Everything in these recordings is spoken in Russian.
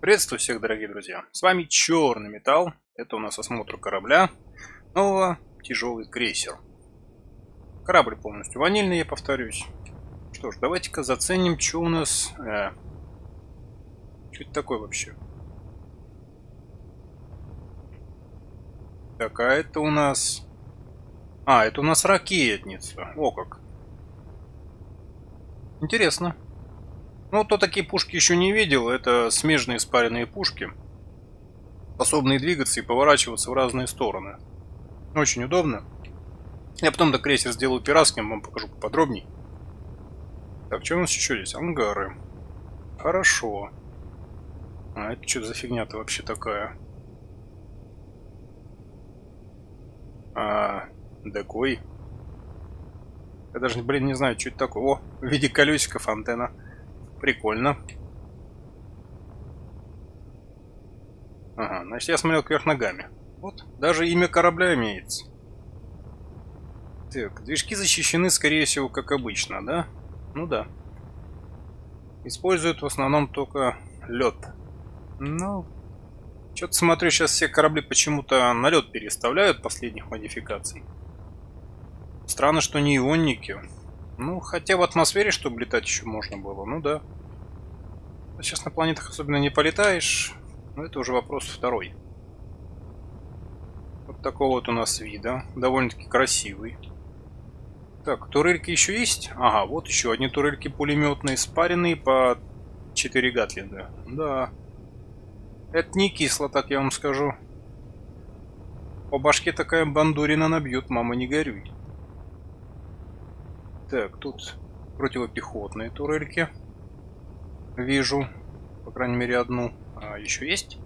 Приветствую всех, дорогие друзья. С вами Черный Металл. Это у нас осмотр корабля. Нового тяжелый крейсер. Корабль полностью ванильный, я повторюсь. Что ж, давайте-ка заценим, что у нас... Э, что это такое вообще? Так, а это у нас... А, это у нас ракетница. О как. Интересно. Ну, кто такие пушки еще не видел, это смежные спаренные пушки, способные двигаться и поворачиваться в разные стороны. Очень удобно. Я потом до крейсер сделаю пиратским, вам покажу поподробней. Так, что у нас еще здесь? Ангары. Хорошо. А это что за фигня-то вообще такая? А, декой. Я даже, блин, не знаю, что это такое. О, в виде колесиков антенна. Прикольно. Ага, значит я смотрел кверх ногами. Вот, даже имя корабля имеется. Так, движки защищены, скорее всего, как обычно, да? Ну да. Используют в основном только лед. Ну, что-то смотрю, сейчас все корабли почему-то на лед переставляют последних модификаций. Странно, что не ионники. Ну, хотя в атмосфере, чтобы летать еще можно было, ну да. Сейчас на планетах особенно не полетаешь, но это уже вопрос второй. Вот такого вот у нас вида, довольно-таки красивый. Так, турельки еще есть? Ага, вот еще одни турельки пулеметные, спаренные по 4 гатлинга. Да. Это не кисло, так я вам скажу. По башке такая бандурина набьет, мама не горюй. Так, тут противопехотные турельки. Вижу. По крайней мере, одну. А еще есть?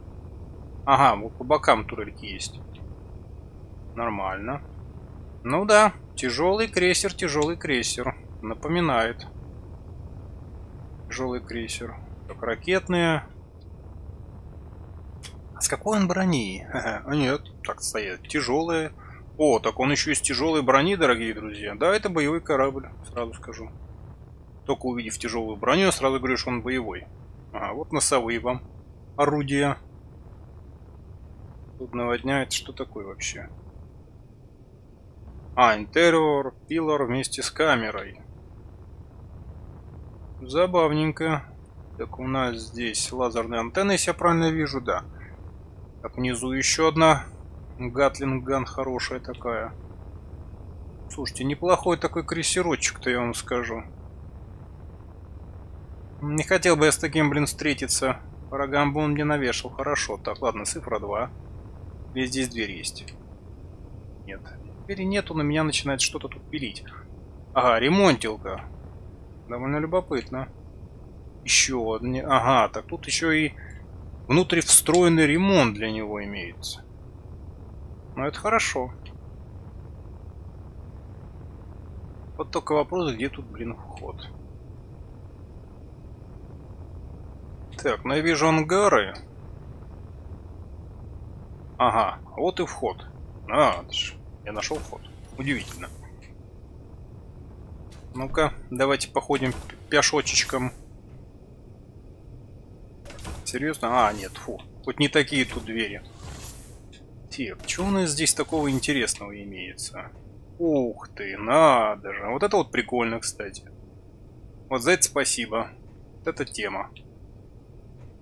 Ага, вот по бокам турельки есть. Нормально. Ну да, тяжелый крейсер, тяжелый крейсер. Напоминает. Тяжелый крейсер. Так, ракетные. А с какой он брони? А нет, так стоят. Тяжелые. О, так он еще из тяжелой брони, дорогие друзья. Да, это боевой корабль, сразу скажу. Только увидев тяжелую броню, сразу говорю, что он боевой. А, вот носовые вам орудия. Тут наводняет. Что такое вообще? А, интерьер, пилор вместе с камерой. Забавненько. Так, у нас здесь лазерная антенна, если я правильно вижу, да. Так, внизу еще одна Гатлинган хорошая такая. Слушайте, неплохой такой крейсерочек-то, я вам скажу. Не хотел бы я с таким, блин, встретиться. Врагам бы он мне навешал. Хорошо. Так, ладно, цифра 2. Где здесь дверь есть? Нет. Двери нету, на меня начинает что-то тут пилить. Ага, ремонтилка. Довольно любопытно. Еще одни. Ага, так тут еще и внутри встроенный ремонт для него имеется. Ну это хорошо. Вот только вопрос, где тут, блин, вход. Так, ну я вижу ангары. Ага, вот и вход. А, я нашел вход. Удивительно. Ну-ка, давайте походим пешочечком. Серьезно? А, нет, фу. Хоть не такие тут двери. Так, что у нас здесь такого интересного имеется? Ух ты, надо же. Вот это вот прикольно, кстати. Вот за это спасибо. Вот это тема.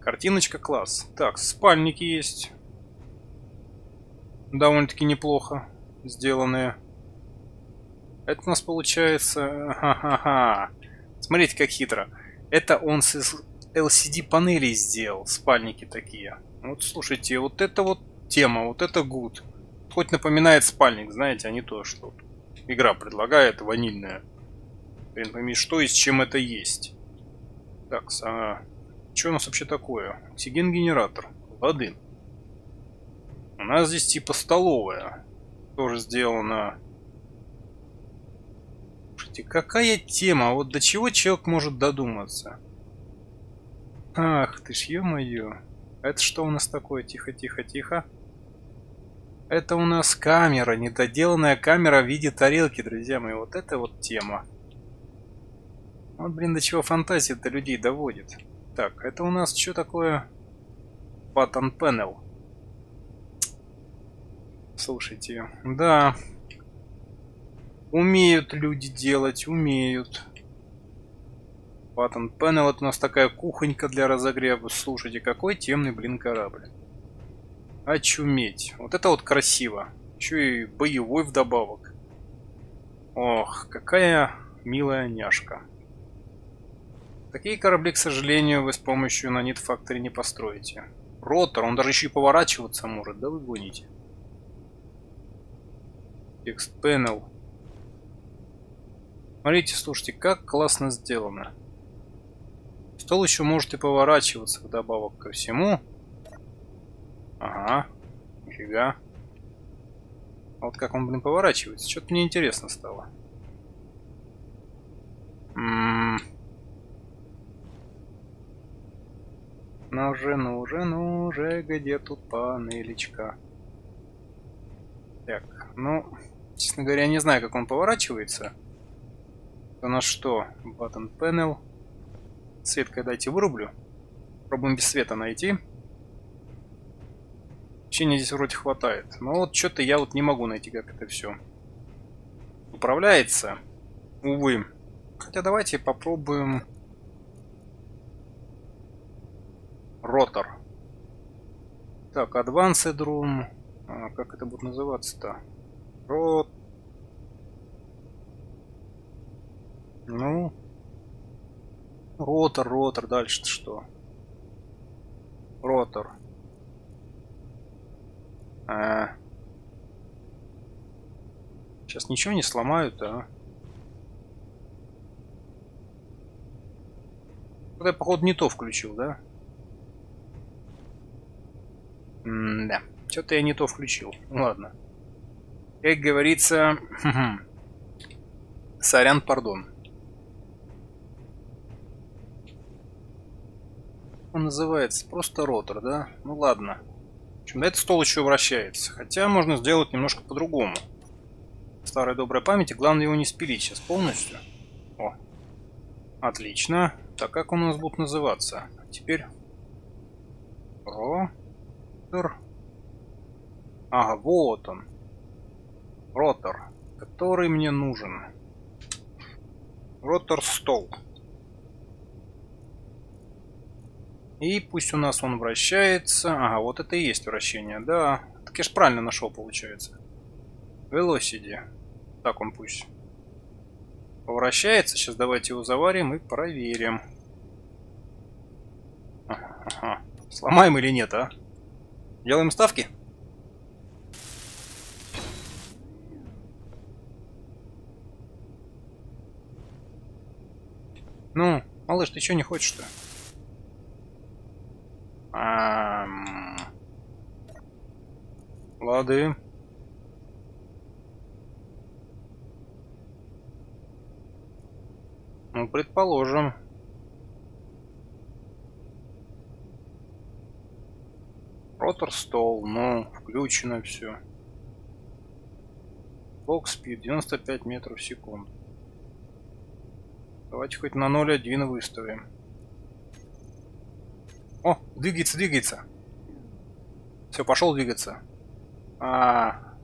Картиночка класс. Так, спальники есть. Довольно-таки неплохо сделанные. Это у нас получается... Ха-ха-ха. Смотрите, как хитро. Это он с LCD панелей сделал. Спальники такие. Вот слушайте, вот это вот тема, вот это гуд. Хоть напоминает спальник, знаете, а не то, что игра предлагает, ванильная. Блин, пойми, что и с чем это есть. Так, а... Что у нас вообще такое? Оксиген-генератор. Воды. У нас здесь типа столовая. Тоже сделана... Слушайте, какая тема? Вот до чего человек может додуматься? Ах ты ж, ё-моё. Это что у нас такое? Тихо, тихо, тихо. Это у нас камера, недоделанная камера в виде тарелки, друзья мои. Вот это вот тема. Вот, блин, до чего фантазия-то людей доводит. Так, это у нас что такое? Button Panel. Слушайте, да. Умеют люди делать, умеют. Button Panel это у нас такая кухонька для разогрева. Слушайте, какой темный, блин, корабль. Очуметь. Вот это вот красиво. Еще и боевой вдобавок. Ох, какая милая няшка. Такие корабли, к сожалению, вы с помощью на Need Factory не построите. Ротор, он даже еще и поворачиваться может, да вы гоните. Текст Panel. Смотрите, слушайте, как классно сделано. Стол еще может и поворачиваться вдобавок ко всему. Ага, нифига. А вот как он, блин, поворачивается? Что-то мне интересно стало. М -м -м. Ну уже, ну уже, ну уже, где тут панелечка? Так, ну, честно говоря, не знаю, как он поворачивается. Это на что? Button panel. Свет дайте вырублю. Пробуем без света найти. Общения здесь вроде хватает. Но вот что-то я вот не могу найти, как это все управляется. Увы. Хотя давайте попробуем... Ротор. Так, Advanced Room. А, как это будет называться-то? Рот... Ну... Ротор, ротор. Дальше что? Ротор. А... Сейчас ничего не сломают, а? Я, походу, не то включил, да? М-да. Что-то я не то включил. Ладно. Как говорится... Сорян, пардон. Он называется просто ротор, да? Ну ладно. Общем, этот стол еще вращается. Хотя можно сделать немножко по-другому. Старая добрая память. Главное его не спилить сейчас полностью. О. Отлично. Так, как он у нас будет называться? Теперь... Ротор. Ага, вот он. Ротор. Который мне нужен. Ротор стол. И пусть у нас он вращается. Ага, вот это и есть вращение, да. Так я ж правильно нашел, получается. Velocity. Так он пусть повращается. Сейчас давайте его заварим и проверим. Ага. Сломаем или нет, а? Делаем ставки? Ну, малыш, ты что не хочешь-то? Ам... Лады. Ну, предположим. Ротор стол, ну, включено все. Бокс спид 95 метров в секунду. Давайте хоть на 0.1 выставим. О, двигается, двигается. Все, пошел двигаться. А,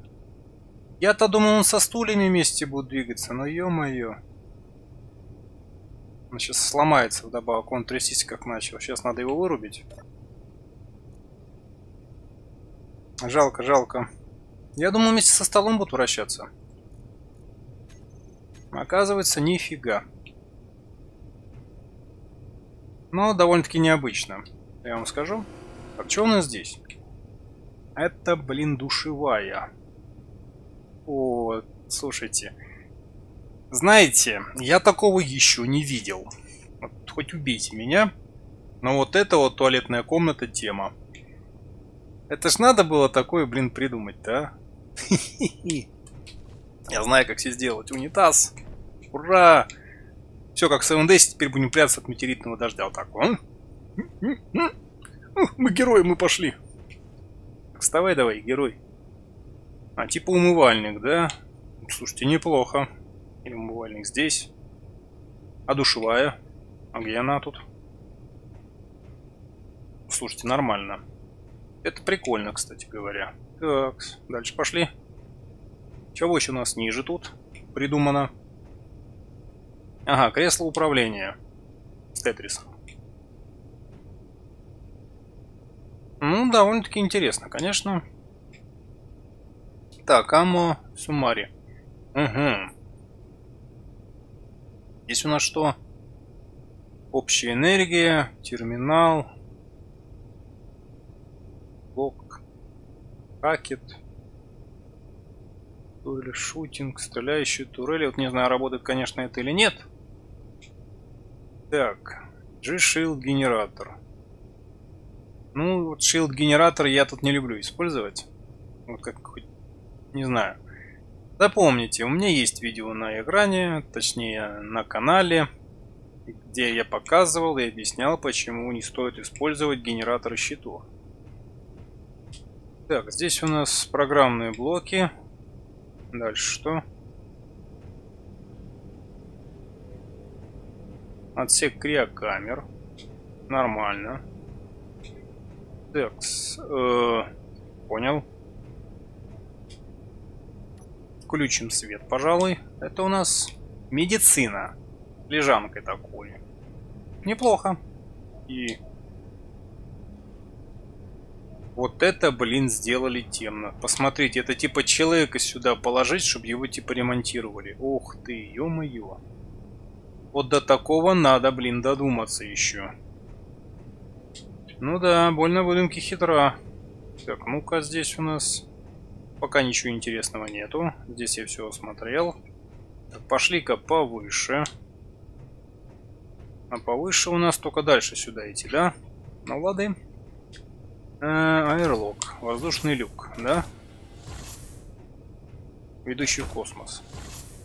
я-то думал, он со стульями вместе будет двигаться, но ё-моё. Он сейчас сломается вдобавок, он трясись как начал. Сейчас надо его вырубить. Жалко, жалко. Я думал, вместе со столом будут вращаться. Оказывается, нифига. Но довольно-таки необычно я вам скажу. Так, что у нас здесь? Это, блин, душевая. О, слушайте. Знаете, я такого еще не видел. Вот, хоть убейте меня. Но вот это вот туалетная комната тема. Это ж надо было такое, блин, придумать, да? Я знаю, как все сделать. Унитаз. Ура! Все, как в 7 Days, теперь будем прятаться от метеоритного дождя. Вот так. Он. Мы герои, мы пошли. Вставай давай, герой. А, типа умывальник, да? Слушайте, неплохо. Или умывальник здесь. А душевая? А где она тут? Слушайте, нормально. Это прикольно, кстати говоря. Так, дальше пошли. Чего еще у нас ниже тут придумано? Ага, кресло управления. С Тетрисом. Ну, довольно-таки интересно, конечно. Так, Амо Сумари. Угу. Здесь у нас что? Общая энергия, терминал, блок, пакет, турель, шутинг, стреляющие турели. Вот не знаю, работает, конечно, это или нет. Так, G-Shield генератор. Ну, вот Shield генератор я тут не люблю использовать. Вот как не знаю. Запомните, у меня есть видео на экране, точнее на канале, где я показывал и объяснял, почему не стоит использовать генераторы щитов. Так, здесь у нас программные блоки. Дальше что? Отсек криокамер. Нормально. Так, э, понял. Включим свет, пожалуй. Это у нас медицина. Лежанкой такой. Неплохо. И вот это, блин, сделали темно. Посмотрите, это типа человека сюда положить, чтобы его типа ремонтировали. Ух ты, ё-моё. Вот до такого надо, блин, додуматься еще. Ну да, больно выдумки хитра. Так, ну-ка, здесь у нас пока ничего интересного нету. Здесь я все осмотрел. Пошли-ка повыше. А повыше у нас только дальше сюда идти, да? Ну, лады. Э, аэрлок. Воздушный люк, да? Ведущий в космос.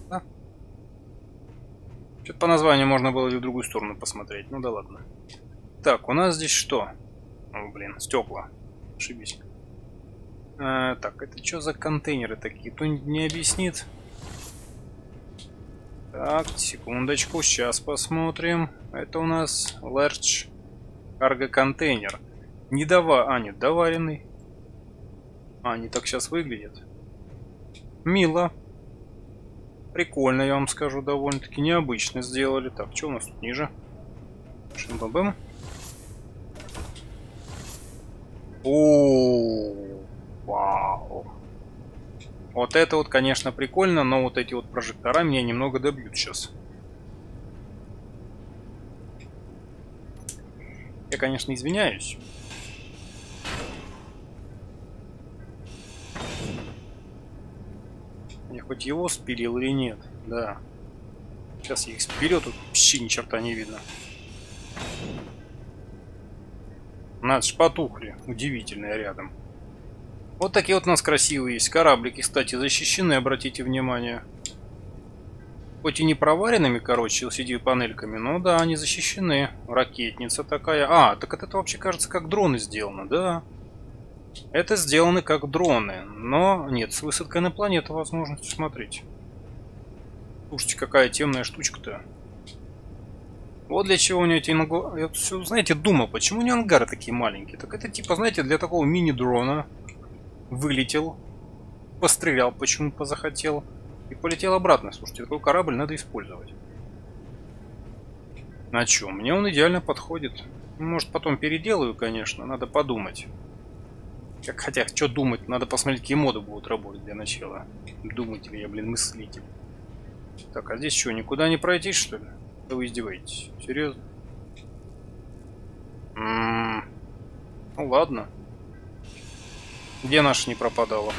Да? Что-то по названию можно было и в другую сторону посмотреть. Ну да ладно. Так, у нас здесь что? О, блин, стекла. Ошибись. А, так, это что за контейнеры такие? Кто-нибудь не объяснит? Так, секундочку, сейчас посмотрим. Это у нас large cargo контейнер. Не дова... А, нет, доваренный. А, они так сейчас выглядят. Мило. Прикольно, я вам скажу, довольно-таки необычно сделали. Так, что у нас тут ниже? Шимбабэм. О, вау. Вот это вот, конечно, прикольно, но вот эти вот прожектора меня немного добьют сейчас. Я, конечно, извиняюсь. хоть его спилил или нет. Да. Сейчас я их спилю, тут вообще ни черта не видно. Надо ж потухли. Удивительные рядом. Вот такие вот у нас красивые есть. Кораблики, кстати, защищены, обратите внимание. Хоть и не проваренными, короче, LCD-панельками, но да, они защищены. Ракетница такая. А, так это вообще кажется как дроны сделано, да. Это сделаны как дроны, но нет, с высадкой на планету возможности смотреть. Слушайте, какая темная штучка-то. Вот для чего у него эти инго... Я все, знаете, думал, почему у него ангары такие маленькие. Так это типа, знаете, для такого мини-дрона вылетел, пострелял, почему-то захотел, и полетел обратно. Слушайте, такой корабль надо использовать. На чем? Мне он идеально подходит. Может, потом переделаю, конечно, надо подумать. Как, хотя, что думать? Надо посмотреть, какие моды будут работать для начала. Думать ли я, блин, мыслитель. Так, а здесь что, никуда не пройти, что ли? Да вы издеваетесь? Серьезно? М -м -м. Ну ладно. Где наша не пропадала?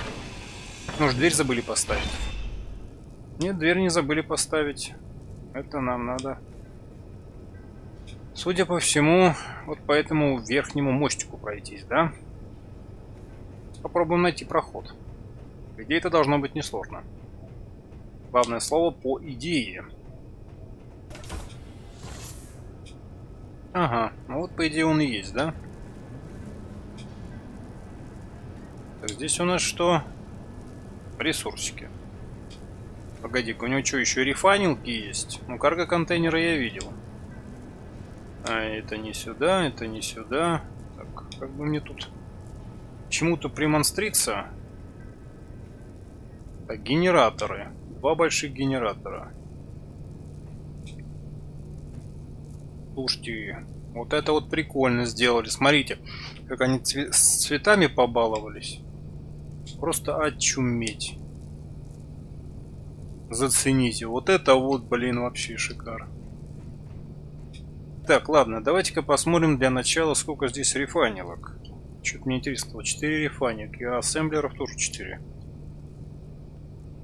Может, дверь забыли поставить? Нет, дверь не забыли поставить. Это нам надо. Судя по всему, вот по этому верхнему мостику пройтись, да? Попробуем найти проход. По идее, это должно быть несложно. Главное слово по идее. Ага, ну вот по идее он и есть, да? Так, здесь у нас что? Ресурсики. Погоди-ка, у него что, еще рефанилки есть? Ну, карго-контейнеры я видел. А это не сюда, это не сюда. Так, как бы мне тут чему-то примонстриться. Так, генераторы. Два больших генератора. Слушайте, вот это вот прикольно сделали. Смотрите, как они цве с цветами побаловались. Просто очуметь. Зацените. Вот это вот, блин, вообще шикарно. Так, ладно, давайте-ка посмотрим для начала, сколько здесь рефайнилок. Что-то мне интересно. 4 рефайнилки, а ассемблеров тоже 4.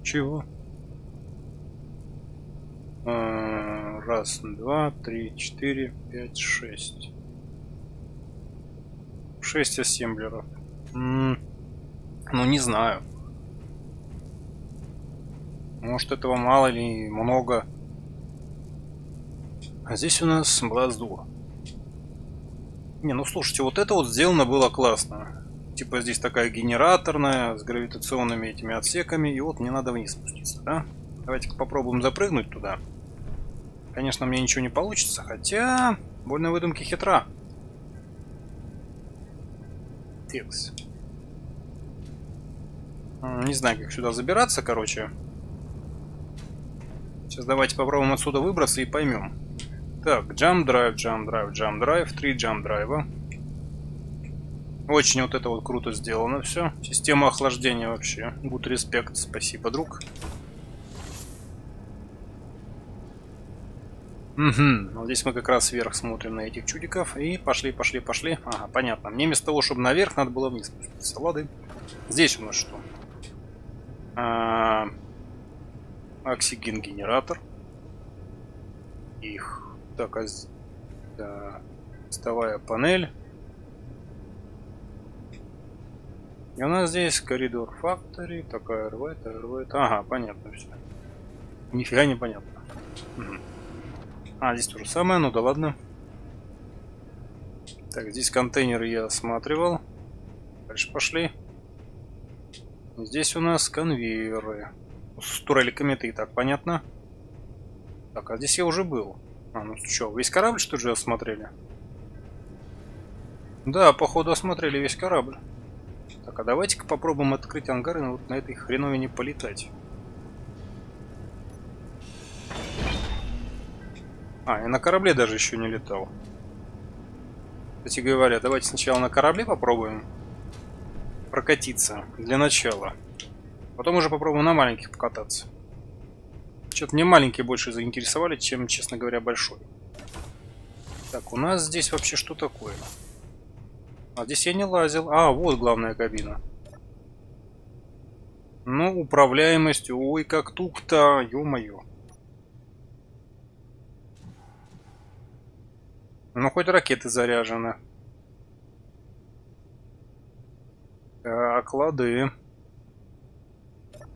Чего? А, раз, два, три, четыре, пять, шесть. Шесть ассемблеров. М -м ну, не знаю. Может, этого мало или много. А здесь у нас Блаздур. Не, ну слушайте, вот это вот сделано было классно. Типа здесь такая генераторная, с гравитационными этими отсеками. И вот мне надо вниз спуститься, да? Давайте-ка попробуем запрыгнуть туда. Конечно, мне ничего не получится, хотя... Больно выдумки хитра. Текс. Не знаю, как сюда забираться, короче. Сейчас давайте попробуем отсюда выбраться и поймем. Так, jump drive, jump drive, jump drive, три jump драйва. Очень вот это вот круто сделано все. Система охлаждения вообще. Good респект, спасибо, друг. Угу, вот здесь мы как раз вверх смотрим на этих чудиков. И пошли, пошли, пошли. Ага, понятно. Мне вместо того, чтобы наверх, надо было вниз спуститься. Лады. Здесь у нас что? А, оксиген-генератор. Их. Так, а... Да. Вставая панель. И у нас здесь коридор фактори, такая РВ, РВ. Ага, понятно все. Нифига не понятно. Угу. А, здесь то же самое, ну да ладно. Так, здесь контейнеры я осматривал. Дальше пошли. Здесь у нас конвейеры. С туреликами это и так понятно. Так, а здесь я уже был. А, ну что, весь корабль что же осмотрели? Да, походу осмотрели весь корабль. Так, а давайте-ка попробуем открыть ангары, вот на этой хреновине полетать. А, и на корабле даже еще не летал. Кстати говоря, давайте сначала на корабле попробуем прокатиться для начала. Потом уже попробуем на маленьких покататься. Что-то мне маленькие больше заинтересовали, чем, честно говоря, большой. Так, у нас здесь вообще что такое? А здесь я не лазил. А, вот главная кабина. Ну, управляемость. Ой, как тук-то. Ё-моё. Ну, хоть ракеты заряжены. Так.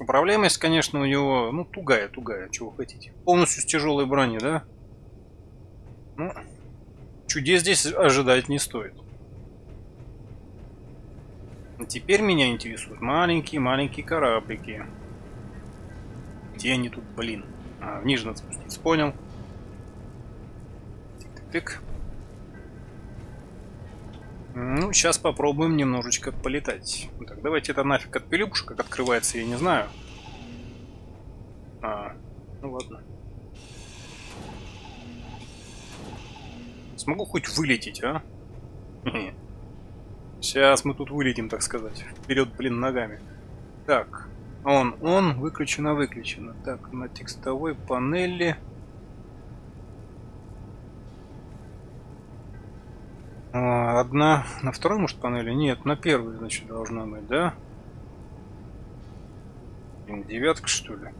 Управляемость, конечно, у него, ну, тугая, тугая, чего хотите. Полностью с тяжелой брони, да? Ну, чудес здесь ожидать не стоит. Теперь меня интересуют маленькие-маленькие кораблики. Где они тут, блин? А, вниз надо спуститься, понял. Тык. Ну, сейчас попробуем немножечко полетать. Так, давайте это нафиг потому что как открывается, я не знаю. А, ну ладно. Смогу хоть вылететь, а? Сейчас мы тут вылетим, так сказать. Вперед, блин, ногами. Так, он, он, выключено, выключено. Так, на текстовой панели... одна на второй, может, панели? Нет, на первой, значит, должна быть, да? Девятка, что ли?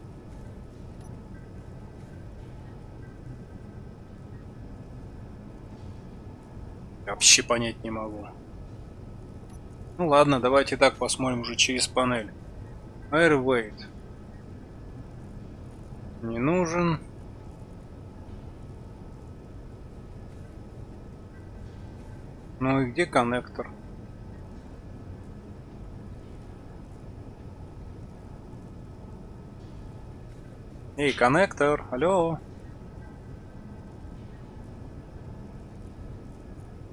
Вообще понять не могу. Ну ладно, давайте так посмотрим уже через панель. Airweight. Не нужен. Ну и где коннектор? Эй, коннектор, алло.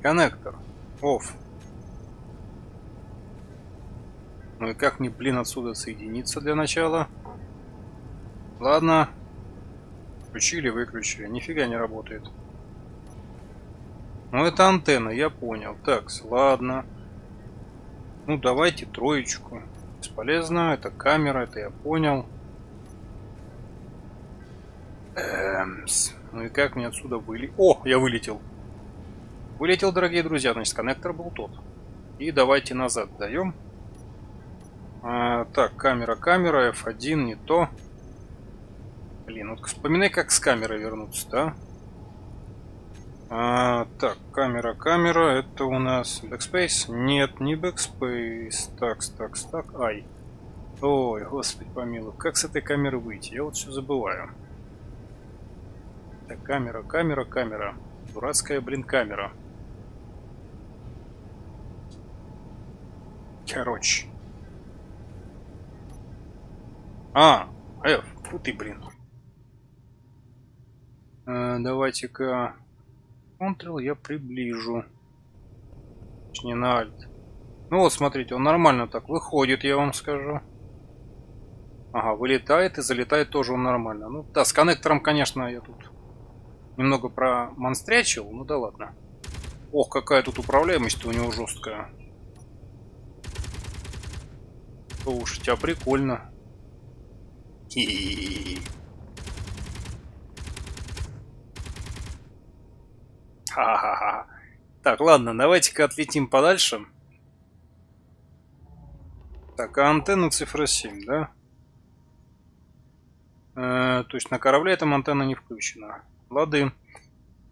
Коннектор. Оф. Ну и как мне, блин, отсюда соединиться для начала? Ладно. Включили, выключили. Нифига не работает. Ну это антенна, я понял. Так, ладно. Ну давайте троечку. Бесполезно. Это камера, это я понял. Эмс. Ну и как мне отсюда выли... О, я вылетел. Вылетел, дорогие друзья. Значит, коннектор был тот. И давайте назад даем. А, так, камера, камера, F1, не то. Блин, вот вспоминай, как с камерой вернуться, да? А, так, камера, камера, это у нас backspace? Нет, не backspace. Так, так, так, ай. Ой, господи помилуй, как с этой камеры выйти? Я вот все забываю. Так, камера, камера, камера. Дурацкая, блин, камера. Короче. А, F, фу ты, блин. А, Давайте-ка Ctrl я приближу. Точнее на Alt. Ну вот, смотрите, он нормально так выходит, я вам скажу. Ага, вылетает и залетает тоже он нормально. Ну да, с коннектором, конечно, я тут немного промонстрячил, ну да ладно. Ох, какая тут управляемость у него жесткая. Уж, тебя прикольно. Ха-ха-ха. Так, ладно, давайте-ка отлетим подальше. Так, а антенна цифра 7, да? Э, то есть на корабле эта антенна не включена. Лады.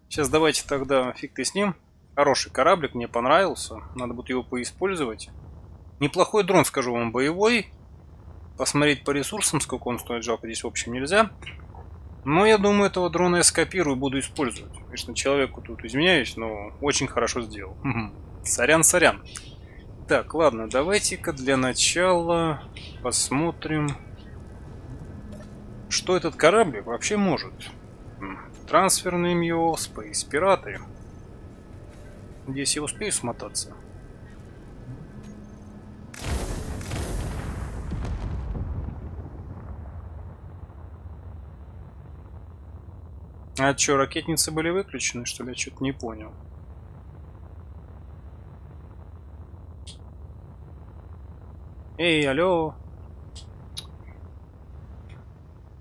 Сейчас давайте тогда фиг ты с ним. Хороший кораблик, мне понравился. Надо будет его поиспользовать. Неплохой дрон, скажу вам, боевой. Посмотреть по ресурсам, сколько он стоит, жалко здесь в общем нельзя. Но я думаю, этого дрона я скопирую и буду использовать. Конечно, человеку тут изменяюсь, но очень хорошо сделал. Сорян, сорян. Так, ладно, давайте-ка для начала посмотрим, что этот корабль вообще может. Трансферный МЮ, Space Пираты. Здесь я успею смотаться. А что, ракетницы были выключены, что ли? Я что-то не понял. Эй, алло.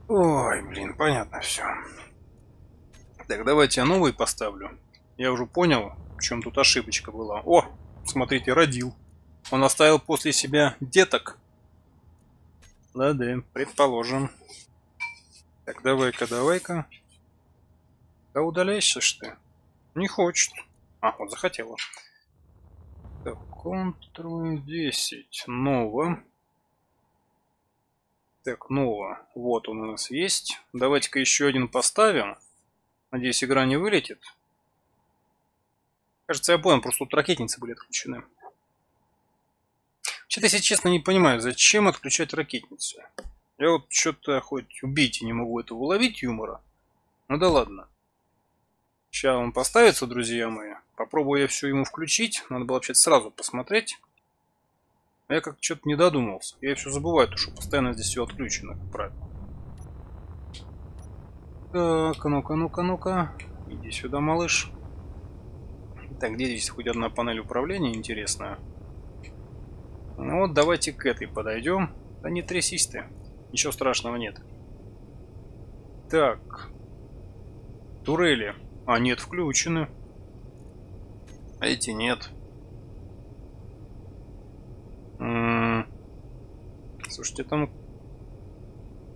Ой, блин, понятно все. Так, давайте я новый поставлю. Я уже понял, в чем тут ошибочка была. О, смотрите, родил. Он оставил после себя деток. Да-да, предположим. Так, давай-ка, давай-ка. Да удаляйся ж ты. Не хочет. А, вот захотела. Так, Ctrl 10. Ново. Так, ново. Вот он у нас есть. Давайте-ка еще один поставим. Надеюсь, игра не вылетит. Кажется, я понял, просто тут ракетницы были отключены. Что-то, если честно, не понимаю, зачем отключать ракетницу. Я вот что-то хоть убить не могу этого уловить юмора. Ну да ладно. Сейчас он поставится, друзья мои. Попробую я все ему включить. Надо было вообще сразу посмотреть. я как что-то не додумался. Я все забываю, то, что постоянно здесь все отключено, как правило. Так, ну-ка, ну-ка, ну-ка. Иди сюда, малыш. Так, где здесь хоть одна панель управления интересная? Ну вот, давайте к этой подойдем. Да не трясись ты. Ничего страшного нет. Так. Турели. А, нет, включены. А эти нет. М -м Слушайте, там...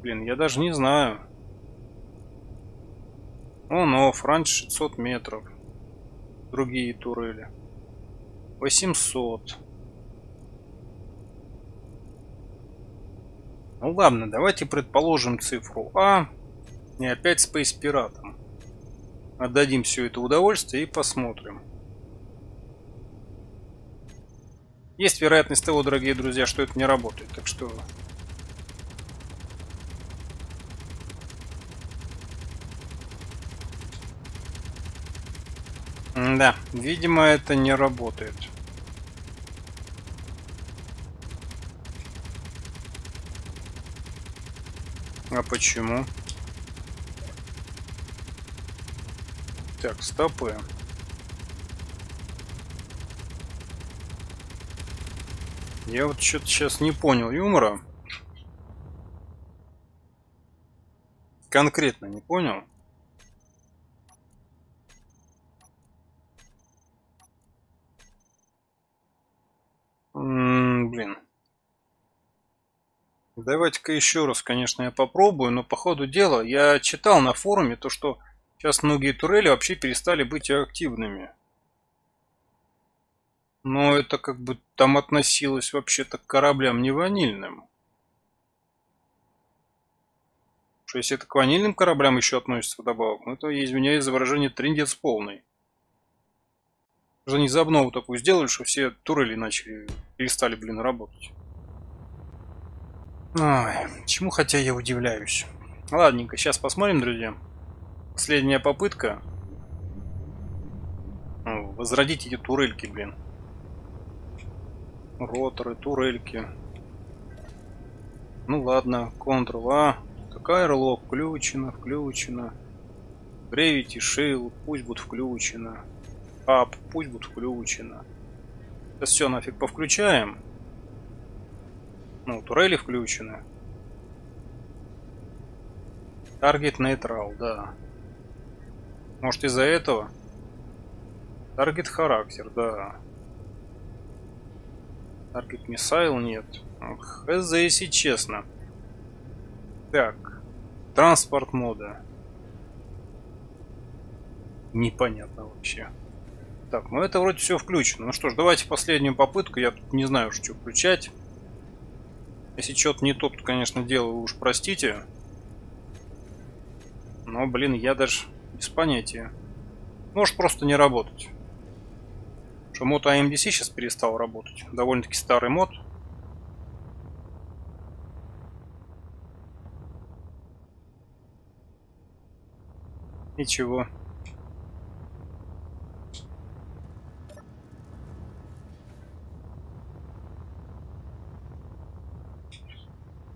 Блин, я даже не знаю. О, но франч 600 метров. Другие турели. 800. Ну ладно, давайте предположим цифру А. И опять Space пиратом Отдадим все это удовольствие и посмотрим. Есть вероятность того, дорогие друзья, что это не работает. Так что... Да, видимо, это не работает. А почему? Почему? Так, стопы. Я вот что-то сейчас не понял юмора. Конкретно не понял. М -м, блин. Давайте-ка еще раз, конечно, я попробую, но по ходу дела я читал на форуме то, что сейчас многие турели вообще перестали быть активными. Но это как бы там относилось вообще-то к кораблям не ванильным. Что если это к ванильным кораблям еще относится вдобавок, ну это, извиняюсь за выражение, трендец полный. Уже не за обнову такую сделали, что все турели начали, перестали, блин, работать. Ой, чему хотя я удивляюсь. Ладненько, сейчас посмотрим, друзья. Последняя попытка. Возродить эти турельки, блин роторы, турельки. Ну ладно, Ctrl-A. Какая релок? Включено, включено. Gravity, Shield, пусть будет включено. Up, пусть будет включено. Сейчас все нафиг повключаем. Ну, турели включены. Таргет нейтрал, да. Может из-за этого? Таргет характер, да. Target Missile нет. Хз, если честно. Так. Транспорт мода. Непонятно вообще. Так, ну это вроде все включено. Ну что ж, давайте последнюю попытку. Я тут не знаю, что включать. Если что-то не то, то, конечно, делаю, уж простите. Но, блин, я даже без понятия. Может просто не работать. Что мод AMDC сейчас перестал работать. Довольно-таки старый мод. Ничего.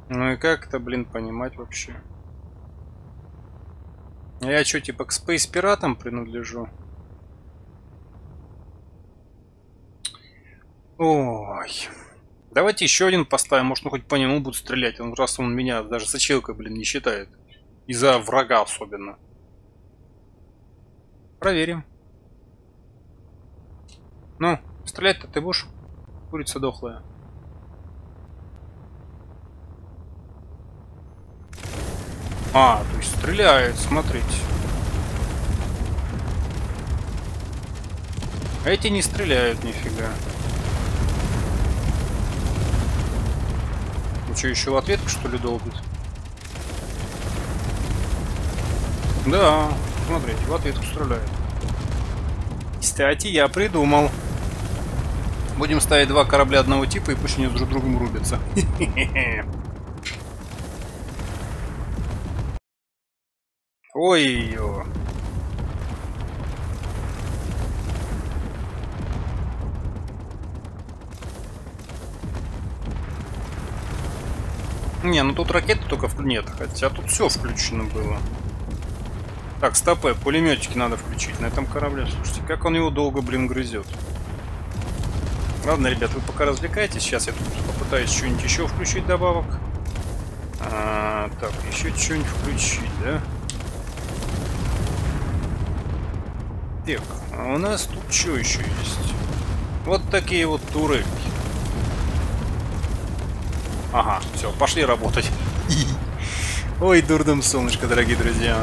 Ну и как это, блин, понимать вообще? Я что, типа к Space пиратам принадлежу? Ой. Давайте еще один поставим, может он хоть по нему будет стрелять. Он раз он меня даже сочилкой, блин, не считает. Из-за врага особенно. Проверим. Ну, стрелять-то ты будешь? Курица дохлая. А, то есть стреляет, смотрите. Эти не стреляют нифига. Ну что, еще в ответку что ли долбит? Да, смотрите, в ответку стреляет. Кстати, я придумал. Будем ставить два корабля одного типа и пусть они друг другом рубятся. Ой-ё. Не, ну тут ракеты только в... нет, хотя тут все включено было. Так, стопы, пулеметчики надо включить на этом корабле. Слушайте, как он его долго, блин, грызет. Ладно, ребят, вы пока развлекайтесь. Сейчас я тут попытаюсь что-нибудь еще включить добавок. А, так, еще что-нибудь включить, да? Так, а у нас тут что еще есть? Вот такие вот турельки. Ага, все, пошли работать. Ой, дурдом солнышко, дорогие друзья.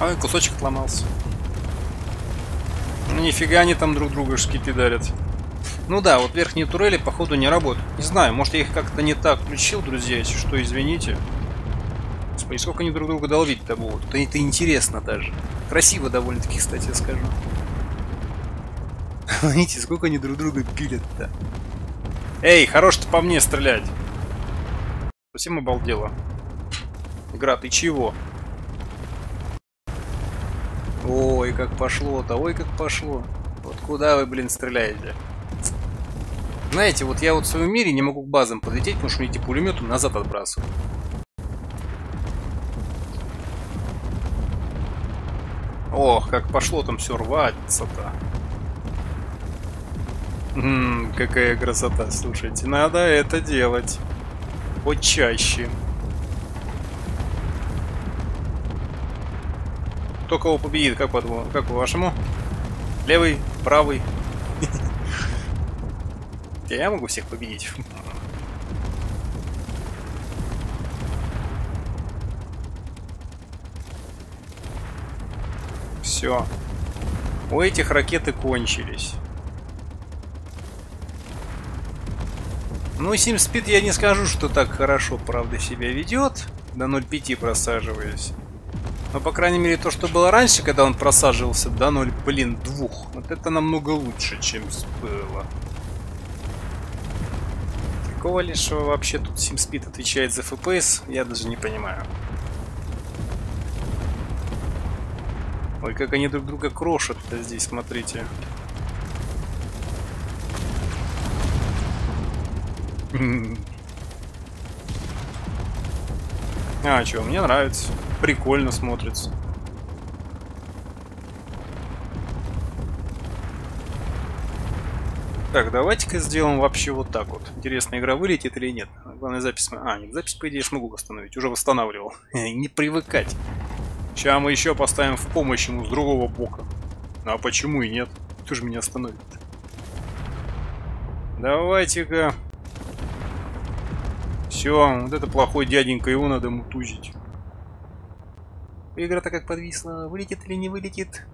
Ой, кусочек отломался. Ну, нифига они там друг друга шкипидарят. Ну да, вот верхние турели, походу, не работают. Не знаю, может, я их как-то не так включил, друзья, если что, извините. Господи, сколько они друг друга долбить-то будут. Это, это интересно даже. Красиво довольно-таки, кстати, скажу. Видите, сколько они друг друга пилят-то. Эй, хорош-то по мне стрелять. Совсем обалдела. Игра, ты чего? Ой, как пошло-то, ой, как пошло. Вот куда вы, блин, стреляете? Знаете, вот я вот в своем мире не могу к базам подлететь, потому что мне эти пулеметы назад отбрасывают. Ох, как пошло там все рваться-то. Ммм, какая красота, слушайте. Надо это делать. Почаще. Кто кого победит, как по, как по вашему? Левый, правый. Я могу всех победить. Все. У этих ракеты кончились. Ну, Сим Спид я не скажу, что так хорошо, правда, себя ведет. До 0.5 просаживаясь. Но, по крайней мере, то, что было раньше, когда он просаживался до 0, блин, 2. Вот это намного лучше, чем было. Какого лишего вообще тут SimSpeed отвечает за FPS, я даже не понимаю. Ой, как они друг друга крошат-то здесь, смотрите. А, что, мне нравится. Прикольно смотрится. Так, давайте-ка сделаем вообще вот так вот. Интересно, игра вылетит или нет? Главное запись... А, нет, запись, по идее, смогу восстановить. Уже восстанавливал. Не привыкать. Сейчас мы еще поставим в помощь ему с другого бока. А почему и нет? Кто же меня остановит? Давайте-ка. Все, вот это плохой дяденька, его надо мутузить. Игра-то как подвисла. Вылетит или не вылетит?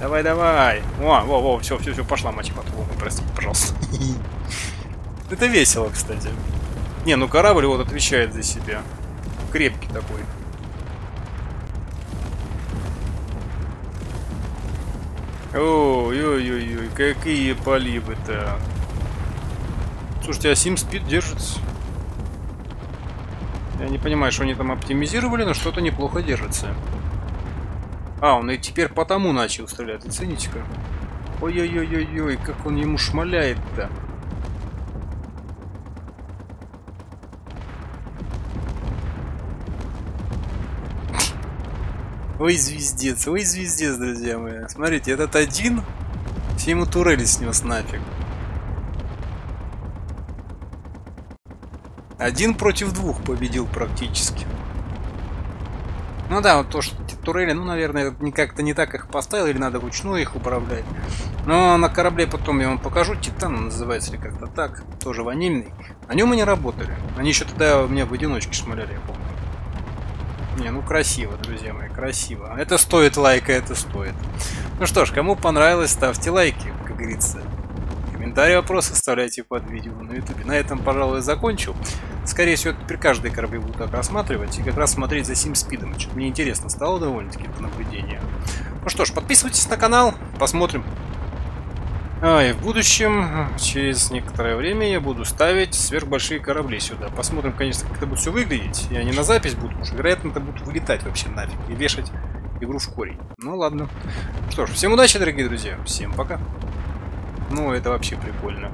Давай, давай. О, во, во, все, все, все, пошла мать по-твоему, простите, пожалуйста. Это весело, кстати. Не, ну корабль вот отвечает за себя. Крепкий такой. Ой-ой-ой-ой, какие полибы-то. Слушайте, а Спид держится. Я не понимаю, что они там оптимизировали, но что-то неплохо держится. А, он и теперь потому начал стрелять. Оцените-ка. Ой-ой-ой-ой-ой, как он ему шмаляет-то. Ой, звездец, ой, звездец, друзья мои. Смотрите, этот один, все ему турели снес нафиг. Один против двух победил практически. Ну да, вот то, что турели, ну, наверное, как-то не так их поставил, или надо вручную их управлять. Но на корабле потом я вам покажу, Титан называется, или как-то так, тоже ванильный. На нем они работали. Они еще тогда у меня в одиночке шмаляли, я помню. Не, ну красиво, друзья мои, красиво. Это стоит лайка, это стоит. Ну что ж, кому понравилось, ставьте лайки, как говорится. Комментарии, вопросы оставляйте под видео на ютубе. На этом, пожалуй, закончил. Скорее всего, теперь каждый корабли буду так рассматривать и как раз смотреть за сим спидом. Что-то мне интересно стало довольно-таки это наблюдение. Ну что ж, подписывайтесь на канал, посмотрим. А, и в будущем, через некоторое время, я буду ставить сверхбольшие корабли сюда. Посмотрим, конечно, как это будет все выглядеть. Я не на запись буду, потому что, вероятно, это будет вылетать вообще нафиг и вешать игру в корень. Ну ладно. Что ж, всем удачи, дорогие друзья. Всем пока. Ну, это вообще прикольно.